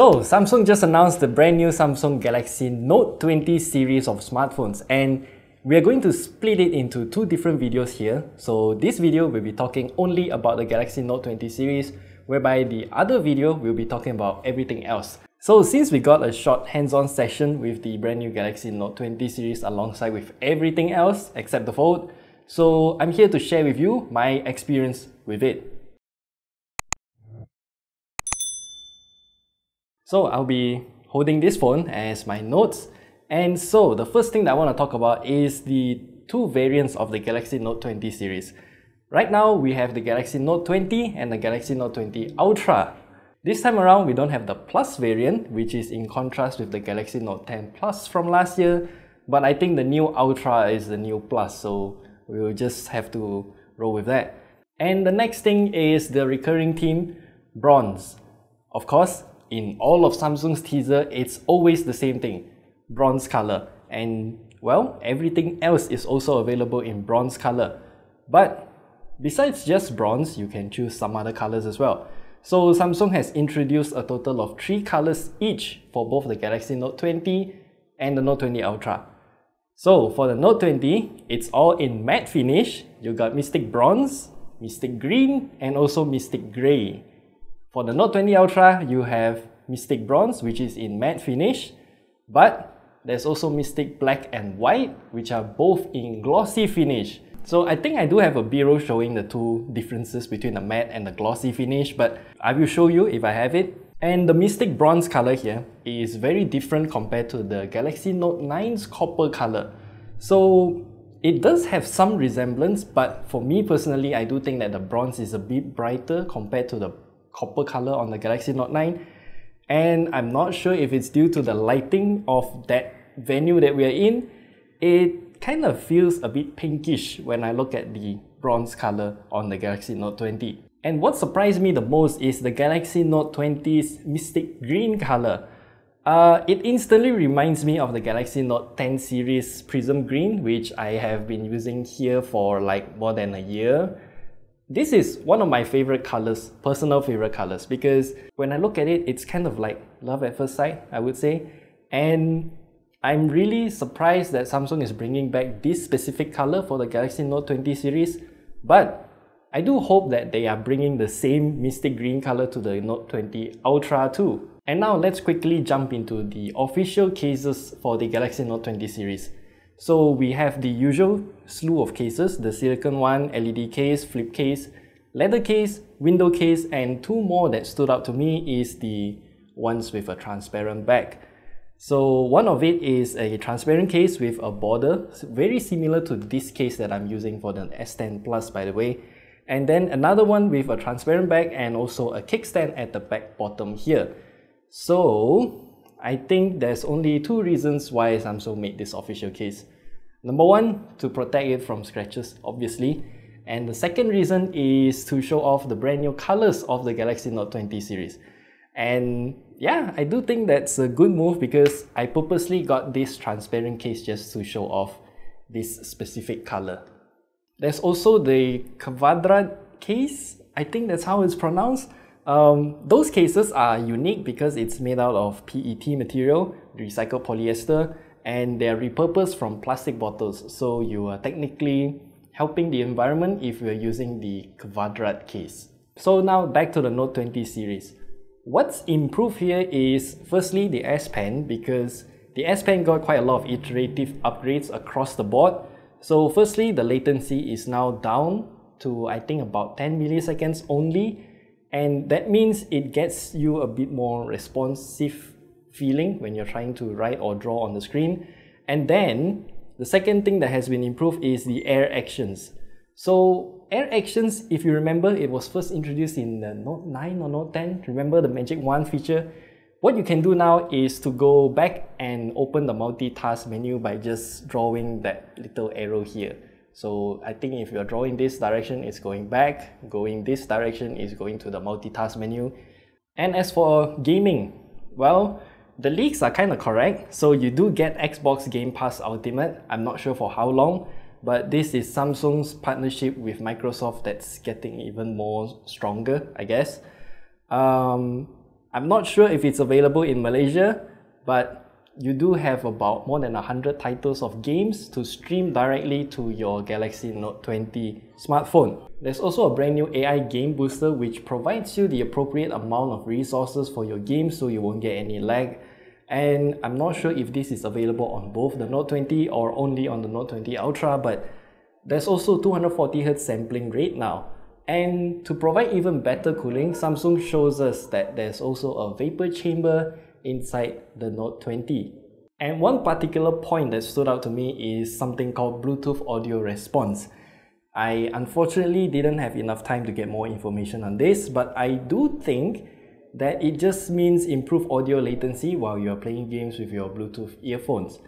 So, Samsung just announced the brand new Samsung Galaxy Note 20 series of smartphones and we are going to split it into two different videos here. So this video will be talking only about the Galaxy Note 20 series whereby the other video will be talking about everything else. So since we got a short hands-on session with the brand new Galaxy Note 20 series alongside with everything else except the Fold, so I'm here to share with you my experience with it. So I'll be holding this phone as my notes. And so the first thing that I want to talk about is the two variants of the Galaxy Note 20 series. Right now, we have the Galaxy Note 20 and the Galaxy Note 20 Ultra. This time around, we don't have the Plus variant, which is in contrast with the Galaxy Note 10 Plus from last year, but I think the new Ultra is the new Plus, so we will just have to roll with that. And the next thing is the recurring theme, Bronze. Of course, in all of Samsung's teaser, it's always the same thing, bronze color. And well, everything else is also available in bronze color. But besides just bronze, you can choose some other colors as well. So Samsung has introduced a total of three colors each for both the Galaxy Note 20 and the Note 20 Ultra. So for the Note 20, it's all in matte finish. You got Mystic Bronze, Mystic Green, and also Mystic Grey. For the Note 20 Ultra, you have Mystic Bronze, which is in matte finish, but there's also Mystic Black and White, which are both in glossy finish. So I think I do have a B-roll showing the two differences between the matte and the glossy finish, but I will show you if I have it. And the Mystic Bronze color here is very different compared to the Galaxy Note 9's copper color. So it does have some resemblance, but for me personally, I do think that the bronze is a bit brighter compared to the copper color on the Galaxy Note 9 and I'm not sure if it's due to the lighting of that venue that we are in. It kind of feels a bit pinkish when I look at the bronze color on the Galaxy Note 20. And what surprised me the most is the Galaxy Note 20's Mystic Green color. Uh, it instantly reminds me of the Galaxy Note 10 series Prism Green, which I have been using here for like more than a year. This is one of my favorite colors, personal favorite colors, because when I look at it, it's kind of like love at first sight, I would say. And I'm really surprised that Samsung is bringing back this specific color for the Galaxy Note 20 series, but I do hope that they are bringing the same mystic green color to the Note 20 Ultra too. And now let's quickly jump into the official cases for the Galaxy Note 20 series. So we have the usual slew of cases, the silicon one, LED case, flip case, leather case, window case, and two more that stood out to me is the ones with a transparent back. So one of it is a transparent case with a border, very similar to this case that I'm using for the S10 Plus by the way. And then another one with a transparent back and also a kickstand at the back bottom here. So I think there's only two reasons why Samsung made this official case. Number one, to protect it from scratches, obviously. And the second reason is to show off the brand new colors of the Galaxy Note 20 series. And yeah, I do think that's a good move because I purposely got this transparent case just to show off this specific color. There's also the Kvadrat case, I think that's how it's pronounced. Um, those cases are unique because it's made out of PET material, recycled polyester, and they're repurposed from plastic bottles. So you are technically helping the environment if you're using the Kvadrat case. So now back to the Note 20 series. What's improved here is firstly the S Pen because the S Pen got quite a lot of iterative upgrades across the board. So firstly, the latency is now down to I think about 10 milliseconds only and that means it gets you a bit more responsive feeling when you're trying to write or draw on the screen. And then the second thing that has been improved is the air actions. So air actions, if you remember, it was first introduced in the Note 9 or Note 10. Remember the Magic Wand feature? What you can do now is to go back and open the multitask menu by just drawing that little arrow here. So I think if you're drawing this direction, it's going back. Going this direction is going to the multitask menu. And as for gaming, well, the leaks are kind of correct. So you do get Xbox Game Pass Ultimate. I'm not sure for how long, but this is Samsung's partnership with Microsoft that's getting even more stronger, I guess. Um, I'm not sure if it's available in Malaysia, but you do have about more than 100 titles of games to stream directly to your Galaxy Note 20 smartphone. There's also a brand new AI game booster which provides you the appropriate amount of resources for your game so you won't get any lag. And I'm not sure if this is available on both the Note 20 or only on the Note 20 Ultra, but there's also 240Hz sampling rate now. And to provide even better cooling, Samsung shows us that there's also a vapor chamber inside the Note 20. And one particular point that stood out to me is something called Bluetooth audio response. I unfortunately didn't have enough time to get more information on this, but I do think that it just means improved audio latency while you're playing games with your Bluetooth earphones.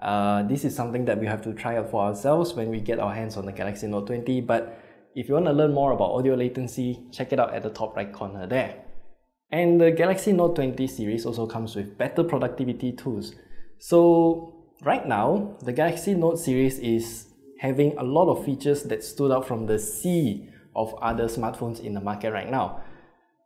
Uh, this is something that we have to try out for ourselves when we get our hands on the Galaxy Note 20, but if you want to learn more about audio latency, check it out at the top right corner there. And the Galaxy Note 20 series also comes with better productivity tools. So right now, the Galaxy Note series is having a lot of features that stood out from the sea of other smartphones in the market right now.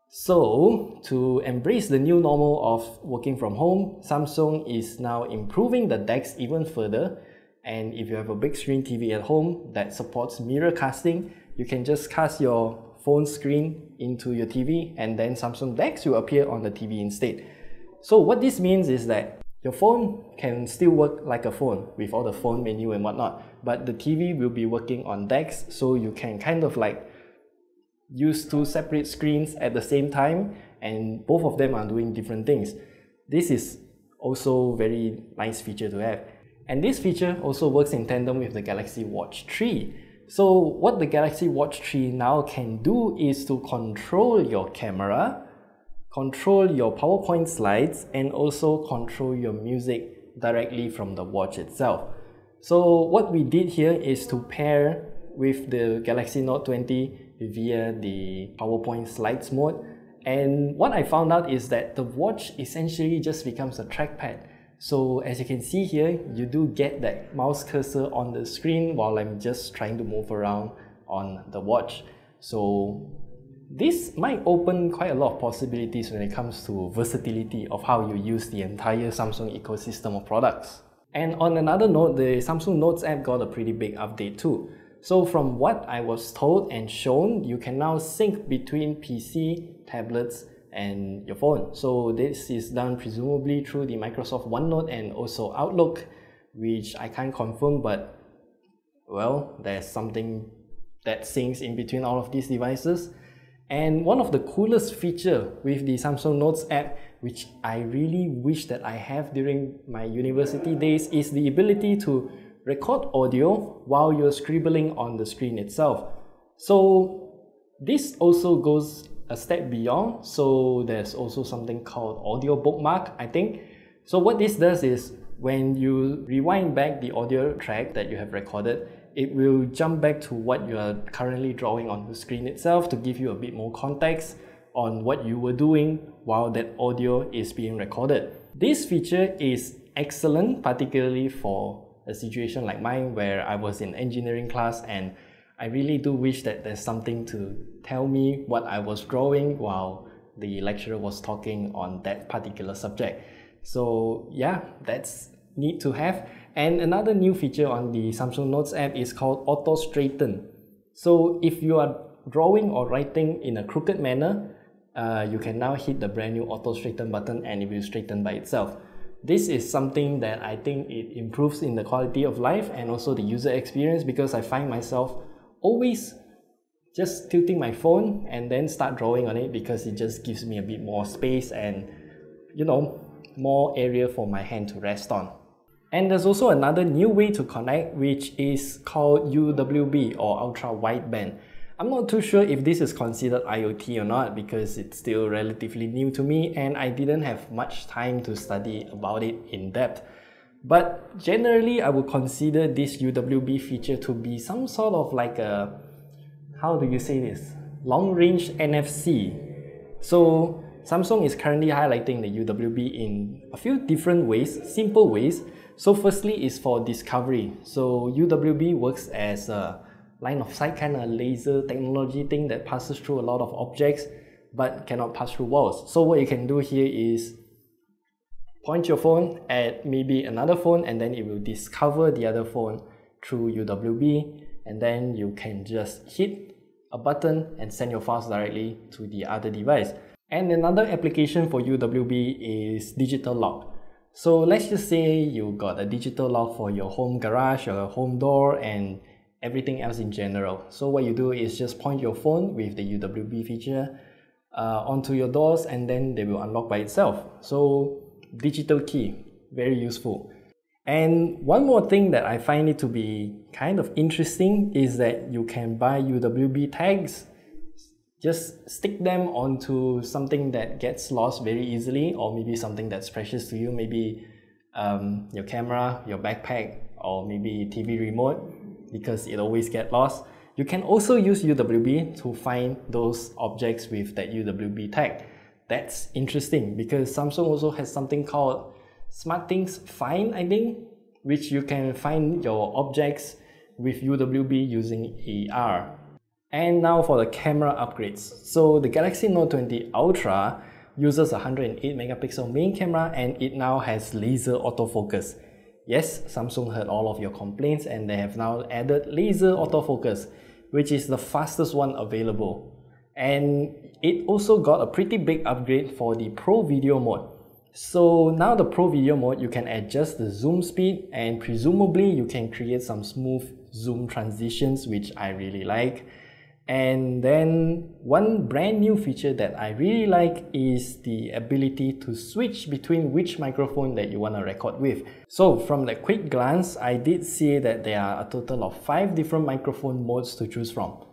So, to embrace the new normal of working from home, Samsung is now improving the DeX even further. And if you have a big screen TV at home that supports mirror casting, you can just cast your phone screen into your TV and then Samsung DeX will appear on the TV instead. So what this means is that your phone can still work like a phone with all the phone menu and whatnot, but the TV will be working on DeX so you can kind of like use two separate screens at the same time and both of them are doing different things. This is also very nice feature to have. And this feature also works in tandem with the Galaxy Watch 3 so what the Galaxy Watch 3 now can do is to control your camera, control your PowerPoint slides, and also control your music directly from the watch itself. So what we did here is to pair with the Galaxy Note 20 via the PowerPoint slides mode. And what I found out is that the watch essentially just becomes a trackpad. So as you can see here, you do get that mouse cursor on the screen while I'm just trying to move around on the watch. So this might open quite a lot of possibilities when it comes to versatility of how you use the entire Samsung ecosystem of products. And on another note, the Samsung Notes app got a pretty big update too. So from what I was told and shown, you can now sync between PC, tablets, and your phone. So this is done presumably through the Microsoft OneNote and also Outlook, which I can't confirm, but well, there's something that syncs in between all of these devices. And one of the coolest feature with the Samsung Notes app, which I really wish that I have during my university days, is the ability to record audio while you're scribbling on the screen itself. So this also goes a step beyond. So there's also something called audio bookmark, I think. So what this does is when you rewind back the audio track that you have recorded, it will jump back to what you are currently drawing on the screen itself to give you a bit more context on what you were doing while that audio is being recorded. This feature is excellent, particularly for a situation like mine where I was in engineering class and I really do wish that there's something to tell me what I was drawing while the lecturer was talking on that particular subject. So yeah, that's neat to have. And another new feature on the Samsung Notes app is called Auto Straighten. So if you are drawing or writing in a crooked manner, uh, you can now hit the brand new Auto Straighten button and it will straighten by itself. This is something that I think it improves in the quality of life and also the user experience because I find myself always just tilting my phone and then start drawing on it because it just gives me a bit more space and you know more area for my hand to rest on. And there's also another new way to connect which is called UWB or ultra wideband. I'm not too sure if this is considered IoT or not because it's still relatively new to me and I didn't have much time to study about it in depth. But generally, I would consider this UWB feature to be some sort of like a, how do you say this? Long range NFC. So Samsung is currently highlighting the UWB in a few different ways, simple ways. So firstly is for discovery. So UWB works as a line of sight kind of laser technology thing that passes through a lot of objects but cannot pass through walls. So what you can do here is point your phone at maybe another phone and then it will discover the other phone through UWB and then you can just hit a button and send your files directly to the other device. And another application for UWB is digital lock. So let's just say you got a digital lock for your home garage or home door and everything else in general. So what you do is just point your phone with the UWB feature uh, onto your doors and then they will unlock by itself. So digital key, very useful. And one more thing that I find it to be kind of interesting is that you can buy UWB tags, just stick them onto something that gets lost very easily or maybe something that's precious to you, maybe um, your camera, your backpack, or maybe TV remote because it always get lost. You can also use UWB to find those objects with that UWB tag. That's interesting because Samsung also has something called SmartThings Find, I think, which you can find your objects with UWB using AR. And now for the camera upgrades. So the Galaxy Note 20 Ultra uses a 108 megapixel main camera and it now has laser autofocus. Yes, Samsung heard all of your complaints and they have now added laser autofocus, which is the fastest one available. And it also got a pretty big upgrade for the Pro Video mode. So now the Pro Video mode, you can adjust the zoom speed and presumably you can create some smooth zoom transitions, which I really like. And then one brand new feature that I really like is the ability to switch between which microphone that you want to record with. So from the quick glance, I did see that there are a total of five different microphone modes to choose from.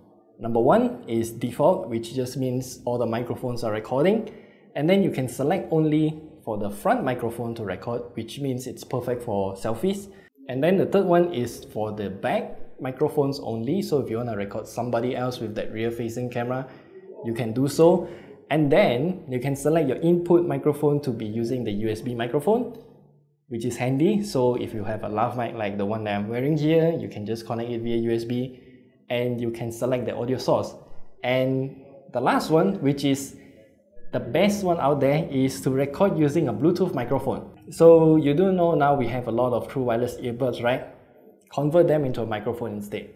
Number one is default, which just means all the microphones are recording. And then you can select only for the front microphone to record, which means it's perfect for selfies. And then the third one is for the back microphones only. So if you want to record somebody else with that rear facing camera, you can do so. And then you can select your input microphone to be using the USB microphone, which is handy. So if you have a lav mic like the one that I'm wearing here, you can just connect it via USB and you can select the audio source. And the last one, which is the best one out there is to record using a Bluetooth microphone. So you do know now we have a lot of true wireless earbuds, right? convert them into a microphone instead.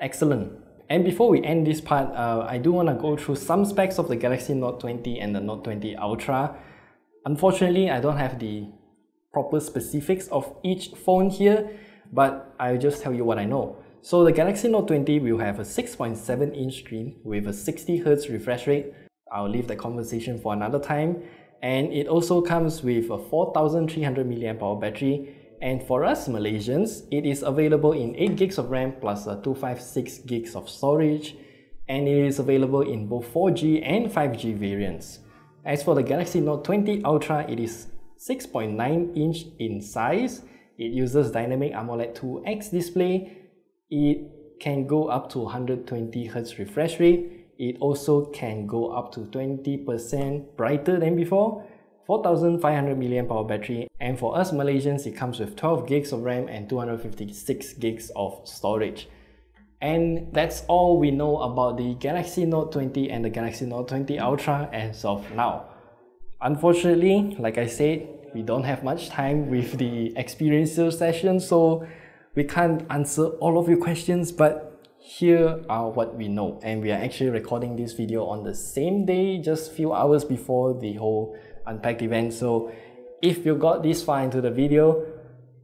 Excellent. And before we end this part, uh, I do want to go through some specs of the Galaxy Note 20 and the Note 20 Ultra. Unfortunately, I don't have the proper specifics of each phone here, but I'll just tell you what I know. So the Galaxy Note 20 will have a 6.7 inch screen with a 60Hz refresh rate. I'll leave the conversation for another time. And it also comes with a 4300 mAh battery and for us Malaysians, it is available in 8 gigs of RAM plus a 256 gigs of storage, and it is available in both 4G and 5G variants. As for the Galaxy Note 20 Ultra, it is 6.9 inch in size. It uses dynamic AMOLED 2X display. It can go up to 120 Hz refresh rate. It also can go up to 20% brighter than before 4500 mAh battery and for us Malaysians it comes with 12 gigs of RAM and 256 gigs of storage. And that's all we know about the Galaxy Note 20 and the Galaxy Note 20 Ultra as of now. Unfortunately, like I said, we don't have much time with the experiencer session so we can't answer all of your questions but here are what we know and we are actually recording this video on the same day just few hours before the whole unpacked event. So if you got this far into the video,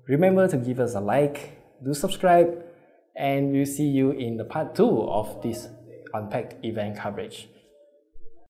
remember to give us a like, do subscribe, and we'll see you in the part 2 of this unpacked event coverage.